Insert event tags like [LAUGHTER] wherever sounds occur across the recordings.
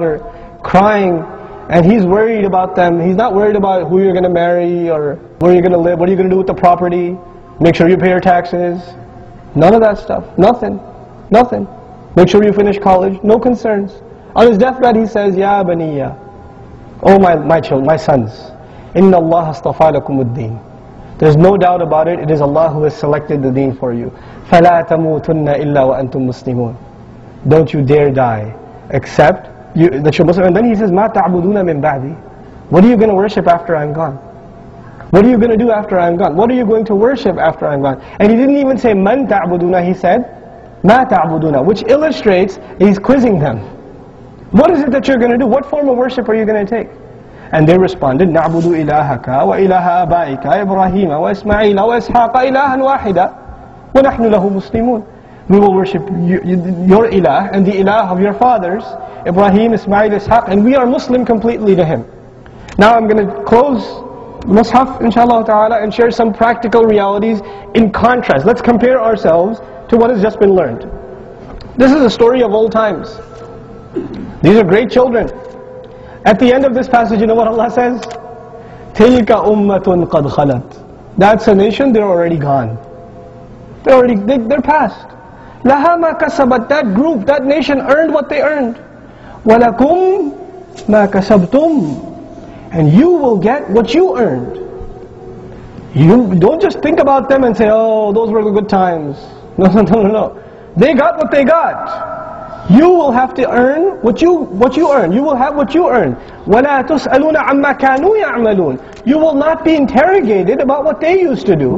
daughter crying and he's worried about them. He's not worried about who you're going to marry or where you're going to live, what are you going to do with the property, make sure you pay your taxes. None of that stuff. Nothing. Nothing. Make sure you finish college. No concerns. On his deathbed he says, Ya baniya, Oh my, my children, my sons, Inna Allah astafa lakum There's no doubt about it, it is Allah who has selected the deen for you. فَلَا تَمُوتُنَّ إِلَّا وَأَنْتُمْ مُسْلِمُونَ Don't you dare die, except you, that you're Muslim. And then he says, مَا تَعْبُدُونَ مِن بَعْدِي What are you going to worship after I'm gone? What are you going to do after I'm gone? What are you going to worship after I'm gone? And he didn't even say, مَن تَعْبُدُونَ He said, مَا تَعْبُدُونَ Which illustrates, he's quizzing them. What is it that you're going to do? What form of worship are you going to take? And they responded, نَعْبُدُ إِلَهَكَ وَإِلَهَ آبَائِكَ إِبْرَاهِيمَ وَإِسْمَعِيلَ وَإِسْحَاقَ إِلَهًا وَاحِدًا وَنَحْنُ لَهُ مُسْلِمُونَ We will worship your ilah and the ilah of your fathers, Ibrahim, Ismail, Ishaq, and we are Muslim completely to him. Now I'm going to close Mus'haf, inshallah ta'ala, and share some practical realities in contrast. Let's compare ourselves to what has just been learned. This is a story of old times. These are great children. At the end of this passage, you know what Allah says? تِلْكَ أُمَّةٌ قَدْ خَلَتْ That's a nation, they're already gone. They're already, they, they're past. Lahama kasabat, that group, that nation earned what they earned. Walakum ma kasabtum. And you will get what you earned. You don't just think about them and say, oh, those were the good times. [LAUGHS] No, no, no, no. They got what they got. You will have to earn what you what you earn. You will have what you earn. وَلَا تُسْأَلُونَ amma kanu yamalun. You will not be interrogated about what they used to do.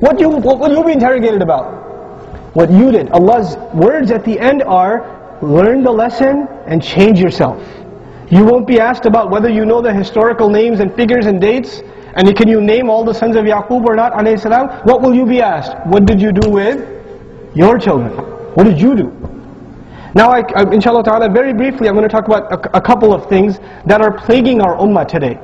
What, you, what will you be interrogated about? What you did. Allah's words at the end are, learn the lesson and change yourself. You won't be asked about whether you know the historical names and figures and dates, and can you name all the sons of Yaqub or not, alayhi salam. What will you be asked? What did you do with your children? What did you do? Now, I, uh, inshallah ta'ala, very briefly, I'm going to talk about a, a couple of things that are plaguing our ummah today.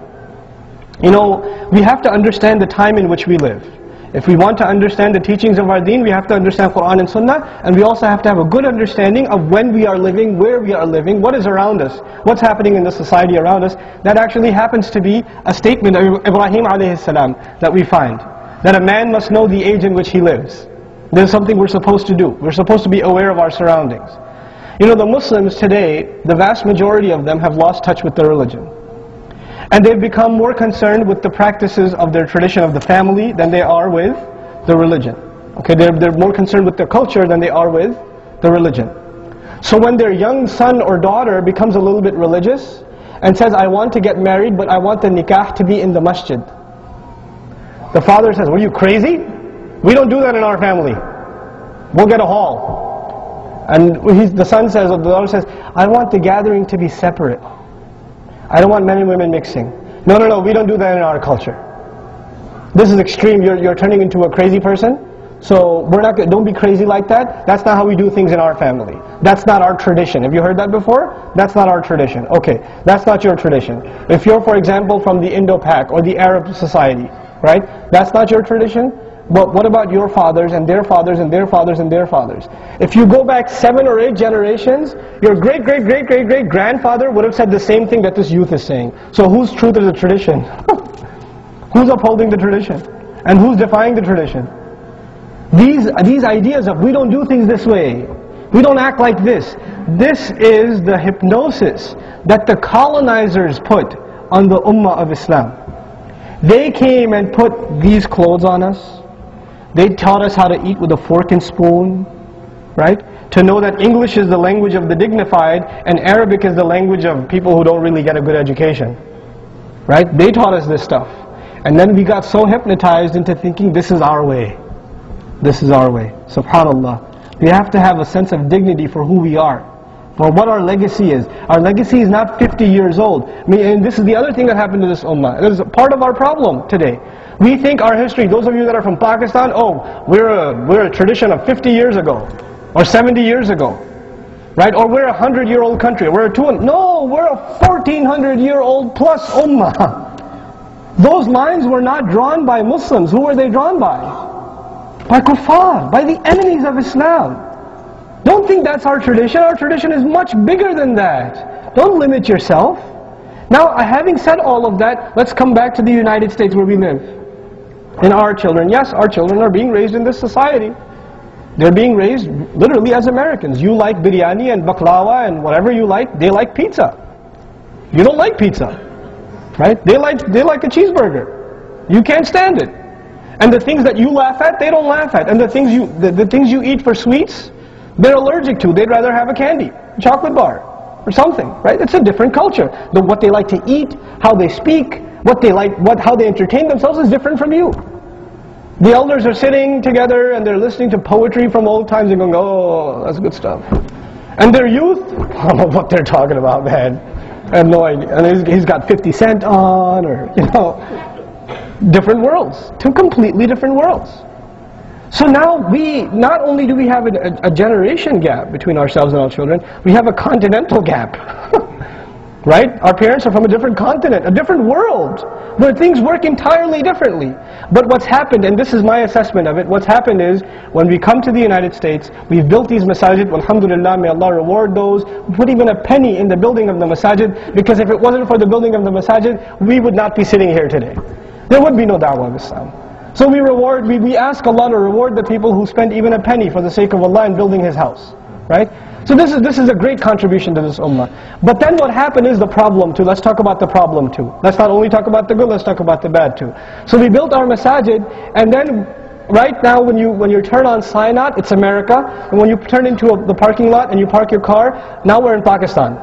You know, we have to understand the time in which we live. If we want to understand the teachings of our deen, we have to understand Quran and Sunnah, and we also have to have a good understanding of when we are living, where we are living, what is around us, what's happening in the society around us. That actually happens to be a statement of Ibrahim salam that we find. That a man must know the age in which he lives. This is something we're supposed to do. We're supposed to be aware of our surroundings. You know, the Muslims today, the vast majority of them have lost touch with their religion. And they've become more concerned with the practices of their tradition of the family than they are with the religion. Okay, they're, they're more concerned with their culture than they are with the religion. So when their young son or daughter becomes a little bit religious and says, I want to get married, but I want the nikah to be in the masjid. The father says, were you crazy? We don't do that in our family. We'll get a hall. And the son says, or the daughter says, I want the gathering to be separate. I don't want men and women mixing. No, no, no, we don't do that in our culture. This is extreme. You're, you're turning into a crazy person. So we're not. Don't be crazy like that. That's not how we do things in our family. That's not our tradition. Have you heard that before? That's not our tradition. Okay, that's not your tradition. If you're, for example, from the Indo-Pak or the Arab society, right? That's not your tradition. But what about your fathers and their fathers and their fathers and their fathers? If you go back seven or eight generations, your great, great, great, great, great grandfather would have said the same thing that this youth is saying. So whose truth is the tradition? [LAUGHS] who's upholding the tradition? And who's defying the tradition? These, these ideas of we don't do things this way, we don't act like this, this is the hypnosis that the colonizers put on the ummah of Islam. They came and put these clothes on us, they taught us how to eat with a fork and spoon, right? To know that English is the language of the dignified and Arabic is the language of people who don't really get a good education. Right? They taught us this stuff. And then we got so hypnotized into thinking this is our way. This is our way. Subhanallah. We have to have a sense of dignity for who we are. For what our legacy is. Our legacy is not 50 years old. I mean, and this is the other thing that happened to this ummah. It is part of our problem today. We think our history, those of you that are from Pakistan, oh, we're a, we're a tradition of 50 years ago, or 70 years ago, right? Or we're a 100-year-old country, we're a no, we're a 1400-year-old plus ummah. Those lines were not drawn by Muslims. Who were they drawn by? By kuffar, by the enemies of Islam. Don't think that's our tradition. Our tradition is much bigger than that. Don't limit yourself. Now, uh, having said all of that, let's come back to the United States where we live. And our children, yes, our children are being raised in this society. They're being raised literally as Americans. You like biryani and baklava and whatever you like, they like pizza. You don't like pizza. Right? They like, they like a cheeseburger. You can't stand it. And the things that you laugh at, they don't laugh at. And the things you, the, the things you eat for sweets, they're allergic to. They'd rather have a candy, chocolate bar, or something, right? It's a different culture. The, what they like to eat, how they speak, what they like, what, how they entertain themselves is different from you. The elders are sitting together and they're listening to poetry from old times and going, oh, that's good stuff. And their youth, [LAUGHS] I don't know what they're talking about, man. I have no idea. And he's, he's got 50 Cent on, or, [LAUGHS] you know, different worlds. Two completely different worlds. So now we, not only do we have a, a, generation gap between ourselves and our children, we have a continental gap. [LAUGHS] right? Our parents are from a different continent, a different world, where things work entirely differently. But what's happened, and this is my assessment of it, what's happened is, when we come to the United States, we've built these masajid, alhamdulillah, may Allah reward those, put even a penny in the building of the masajid, because if it wasn't for the building of the masajid, we would not be sitting here today. There would be no da'wah of Islam. So we reward, we, we ask Allah to reward the people who spend even a penny for the sake of Allah in building His house. Right? So this is, this is a great contribution to this ummah. But then what happened is the problem too. Let's talk about the problem too. Let's not only talk about the good, let's talk about the bad too. So we built our masajid and then right now when you, when you turn on Sinat, it's America. And when you turn into a, the parking lot and you park your car, now we're in Pakistan.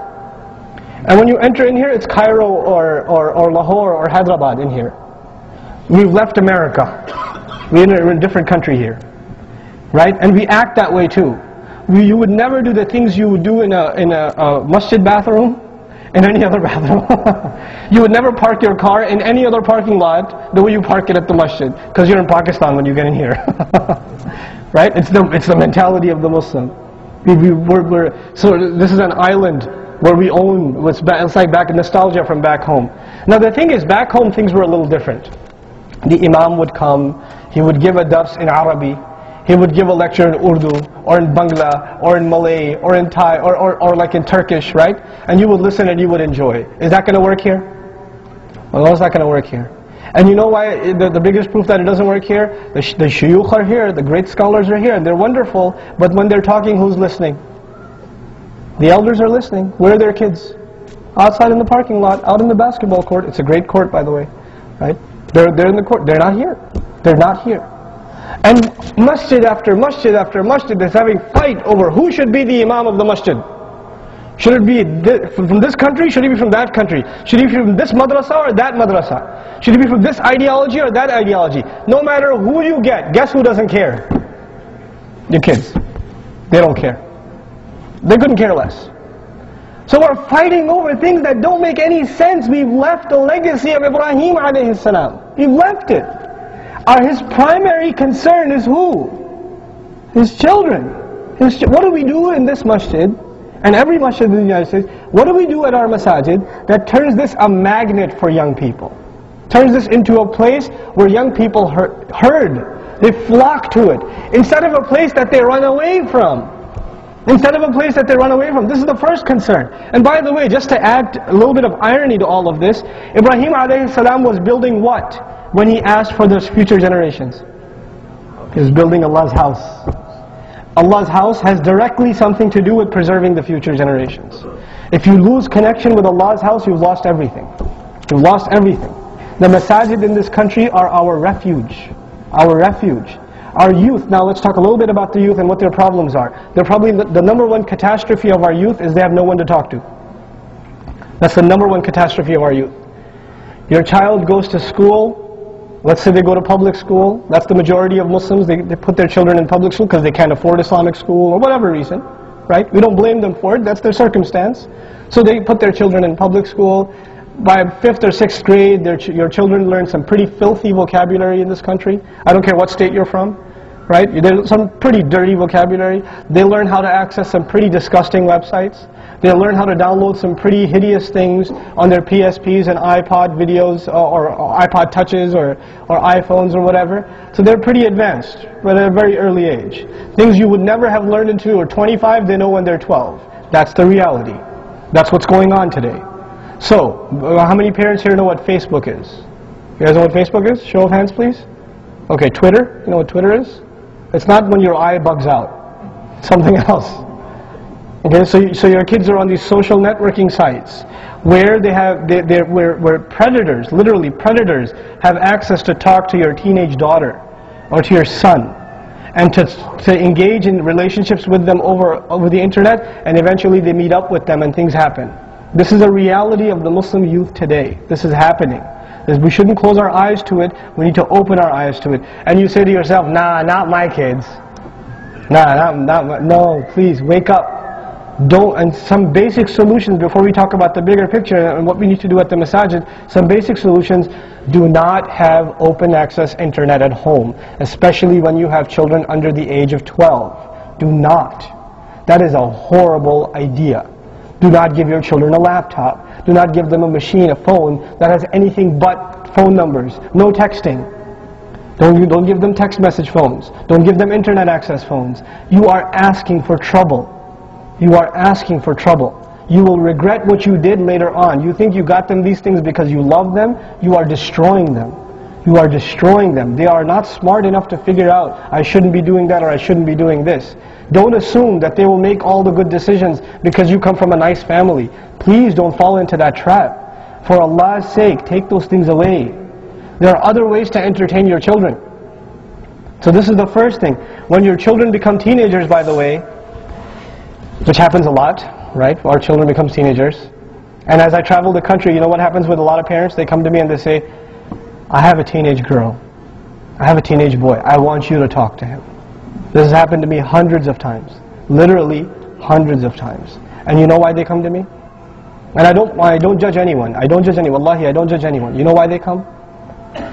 And when you enter in here, it's Cairo or, or, or Lahore or Hyderabad in here. We've left America. We're in a different country here. Right? And we act that way too. You would never do the things you would do in a, in a, a masjid bathroom, in any other [LAUGHS] bathroom. [LAUGHS] you would never park your car in any other parking lot the way you park it at the masjid, because you're in Pakistan when you get in here. [LAUGHS] right? It's the, it's the mentality of the Muslim. We, we, we're, we're, so this is an island where we own, it's, it's like back nostalgia from back home. Now the thing is, back home things were a little different the Imam would come, he would give a dars in Arabic, he would give a lecture in Urdu, or in Bangla, or in Malay, or in Thai, or, or, or like in Turkish, right? And you would listen and you would enjoy. Is that going to work here? Well, it's not going to work here. And you know why, the, the biggest proof that it doesn't work here? The, the shuyukh are here, the great scholars are here, and they're wonderful, but when they're talking, who's listening? The elders are listening. Where are their kids? Outside in the parking lot, out in the basketball court. It's a great court, by the way, right? They're, they're in the court. They're not here. They're not here. And masjid after masjid after masjid is having fight over who should be the imam of the masjid. Should it be from this country? Should it be from that country? Should it be from this madrasa or that madrasa? Should it be from this ideology or that ideology? No matter who you get, guess who doesn't care? Your kids. They don't care. They couldn't care less. So we're fighting over things that don't make any sense. We've left the legacy of Ibrahim alayhi salam. We've left it. Our, his primary concern is who? His children. His, what do we do in this masjid? And every masjid in the United States, what do we do at our masjid that turns this a magnet for young people? Turns this into a place where young people heard. They flock to it. Instead of a place that they run away from instead of a place that they run away from. This is the first concern. And by the way, just to add a little bit of irony to all of this, Ibrahim alayhi salam was building what when he asked for those future generations? He's building Allah's house. Allah's house has directly something to do with preserving the future generations. If you lose connection with Allah's house, you've lost everything. You've lost everything. The masajid in this country are our refuge. Our refuge. Our youth, now let's talk a little bit about the youth and what their problems are. They're probably the, the number one catastrophe of our youth is they have no one to talk to. That's the number one catastrophe of our youth. Your child goes to school, let's say they go to public school, that's the majority of Muslims, they, they put their children in public school because they can't afford Islamic school or whatever reason, right? We don't blame them for it, that's their circumstance. So they put their children in public school. By fifth or sixth grade, ch your children learn some pretty filthy vocabulary in this country. I don't care what state you're from. Right? There's some pretty dirty vocabulary. They learn how to access some pretty disgusting websites. They learn how to download some pretty hideous things on their PSPs and iPod videos or, or iPod touches or, or iPhones or whatever. So they're pretty advanced, but at a very early age. Things you would never have learned until you're 25, they know when they're 12. That's the reality. That's what's going on today. So, uh, how many parents here know what Facebook is? You guys know what Facebook is? Show of hands, please. Okay, Twitter. You know what Twitter is? It's not when your eye bugs out. Something [LAUGHS] else. Okay, so, so your kids are on these social networking sites where they have, they, they, where, where predators, literally predators, have access to talk to your teenage daughter or to your son and to, to engage in relationships with them over, over the internet and eventually they meet up with them and things happen. This is a reality of the Muslim youth today. This is happening. We shouldn't close our eyes to it. We need to open our eyes to it. And you say to yourself, nah, not my kids. Nah, not, not my, no, please, wake up don't, and some basic solutions before we talk about the bigger picture and what we need to do at the masajid, some basic solutions, do not have open access internet at home, especially when you have children under the age of 12. Do not. That is a horrible idea. Do not give your children a laptop. Do not give them a machine, a phone that has anything but phone numbers. No texting. Don't, don't give them text message phones. Don't give them internet access phones. You are asking for trouble you are asking for trouble. You will regret what you did later on. You think you got them these things because you love them. You are destroying them. You are destroying them. They are not smart enough to figure out, I shouldn't be doing that or I shouldn't be doing this. Don't assume that they will make all the good decisions because you come from a nice family. Please don't fall into that trap. For Allah's sake, take those things away. There are other ways to entertain your children. So this is the first thing. When your children become teenagers, by the way, which happens a lot, right? Our children become teenagers. And as I travel the country, you know what happens with a lot of parents? They come to me and they say, I have a teenage girl. I have a teenage boy. I want you to talk to him. This has happened to me hundreds of times. Literally hundreds of times. And you know why they come to me? And I don't, I don't judge anyone. I don't judge anyone. Wallahi, I don't judge anyone. You know why they come?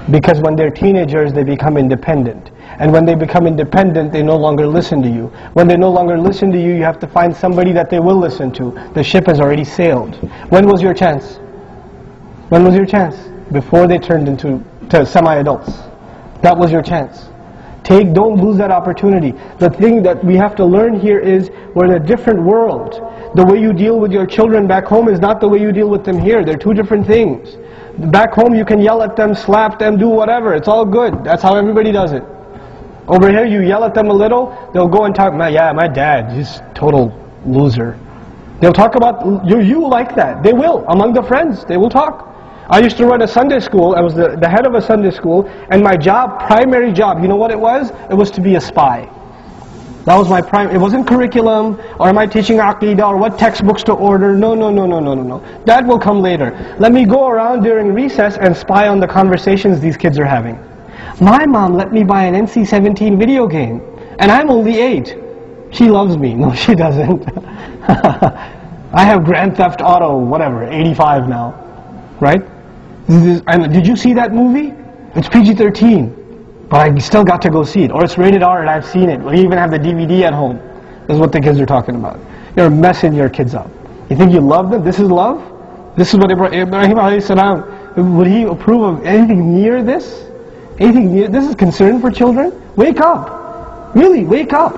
Because when they're teenagers, they become independent. And when they become independent, they no longer listen to you. When they no longer listen to you, you have to find somebody that they will listen to. The ship has already sailed. When was your chance? When was your chance? Before they turned into semi-adults. That was your chance. Take, don't lose that opportunity. The thing that we have to learn here is we're in a different world. The way you deal with your children back home is not the way you deal with them here. They're two different things. Back home you can yell at them, slap them, do whatever. It's all good. That's how everybody does it. Over here, you yell at them a little, they'll go and talk, yeah, my dad, he's total loser. They'll talk about, you, you like that. They will, among the friends, they will talk. I used to run a Sunday school, I was the, the head of a Sunday school, and my job, primary job, you know what it was? It was to be a spy. That was my prime, it wasn't curriculum, or am I teaching Aqidah, or what textbooks to order, no, no, no, no, no, no, no. That will come later. Let me go around during recess and spy on the conversations these kids are having. My mom let me buy an NC-17 video game, and I'm only 8. She loves me. [LAUGHS] No, she doesn't. [LAUGHS] I have Grand Theft Auto, whatever, 85 now, right? Did you see that movie? It's PG-13, but I still got to go see it. Or it's rated R and I've seen it. We even have the DVD at home. This is what the kids are talking about. You're messing your kids up. You think you love them? This is love? This is what Ibrahim salam, would he approve of anything near this? Anything near, this is concern for children? Wake up. Really, wake up.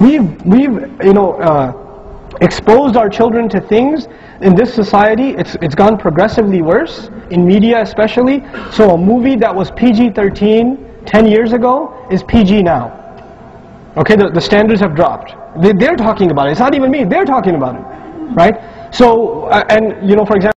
We've, we've you know, uh, exposed our children to things in this society. It's, it's gone progressively worse, in media especially. So a movie that was PG-13 10 years ago is PG now. Okay, the, the standards have dropped. They, they're talking about it. It's not even me. They're talking about it. Right? So, uh, and, you know, for example,